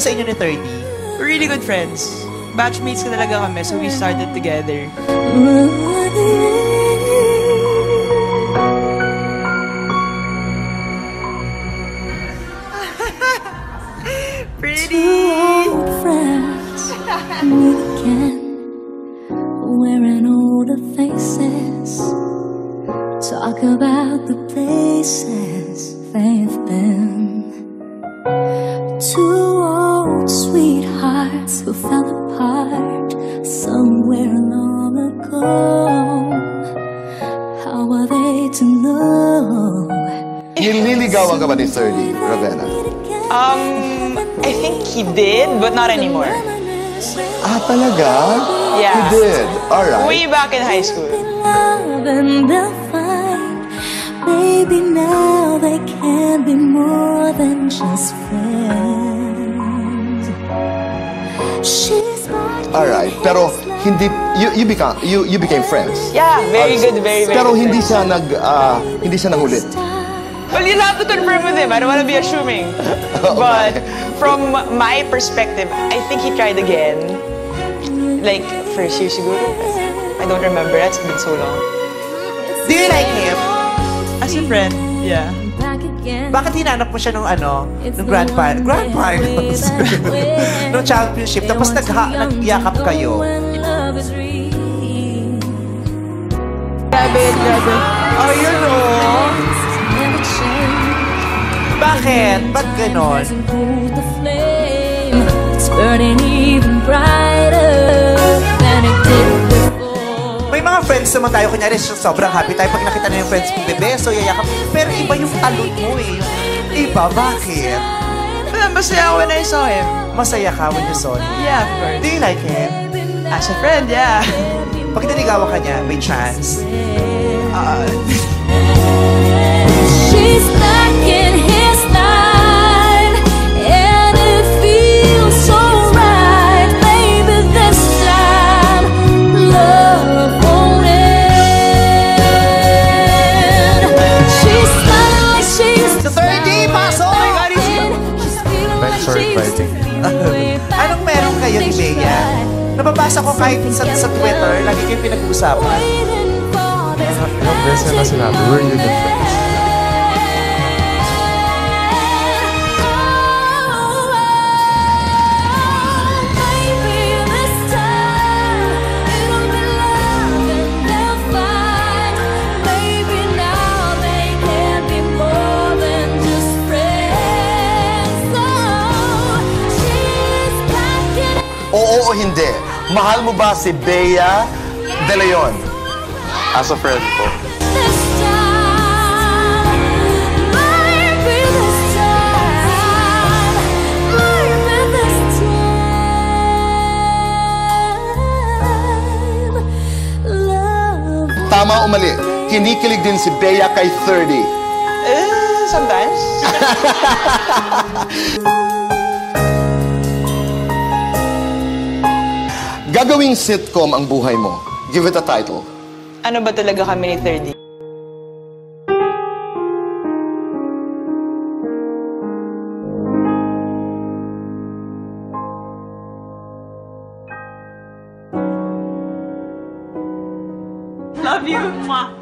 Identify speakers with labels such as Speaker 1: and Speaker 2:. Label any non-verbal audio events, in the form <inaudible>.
Speaker 1: lang sa inyo ni 30?
Speaker 2: We're really good friends. Batchmates ka talaga kami, so we started together. <laughs> Pretty!
Speaker 3: friends meet again, wearing older faces. Talk about the places they've been. Old sweethearts who fell apart somewhere long ago. How are they to know?
Speaker 4: Nililigawan ka ba ni 30, Ravenna?
Speaker 2: Um, I think he did, but not anymore.
Speaker 4: Ah, talaga?
Speaker 2: Yeah.
Speaker 4: You did. Alright.
Speaker 2: Way back in high school.
Speaker 3: love and they'll find maybe now they can be more than just friends. She's
Speaker 4: Alright. Pero hindi you you become you you became friends.
Speaker 2: Yeah, very good, very, very
Speaker 4: Pero
Speaker 2: good
Speaker 4: hindi
Speaker 2: friends.
Speaker 4: siya nag ah, hindi siya nangulit.
Speaker 2: Well, you'll have to confirm with him. I don't want to be assuming. <laughs> But from my perspective, I think he tried again. Like, first year siguro. I don't remember. That's been so long.
Speaker 1: Do you like him?
Speaker 2: As a friend, yeah.
Speaker 1: Bakit hinanap mo siya nung ano, nung grand, fi- grand finals? <laughs> <laughs> nung championship, tapos nagha- nagyakap kayo.
Speaker 2: Grabe, grabe.
Speaker 1: Oh, yun o. Bakit? Ba't ganon?
Speaker 3: It's burning even brighter
Speaker 1: friends naman tayo, kunyari sobrang happy tayo pag nakita na yung friends mong bebeso, yayakap. Pero iba yung talon mo eh. Iba, bakit?
Speaker 2: But masaya ako when I saw him.
Speaker 1: Masaya ka when you saw him.
Speaker 2: Yeah, of course.
Speaker 1: Do you like him?
Speaker 2: As a friend, yeah.
Speaker 1: Pag niligawan ka niya, may chance.
Speaker 2: Uh,
Speaker 3: She's back back <laughs>
Speaker 1: Anong meron kayo ni Bea? Nababasa ko kahit sa, sa Twitter, lagi kayo pinag-uusapan.
Speaker 5: Ilang beses na sinabi, we're really good friends.
Speaker 4: Oo o hindi. Mahal mo ba si Bea De Leon?
Speaker 5: As a friend po.
Speaker 4: Tama o mali? Kinikilig din si Bea kay 30.
Speaker 2: eh, sometimes. <laughs>
Speaker 4: Gagawing sitcom ang buhay mo. Give it a title.
Speaker 2: Ano ba talaga kami ni 30? Love you. Mwah.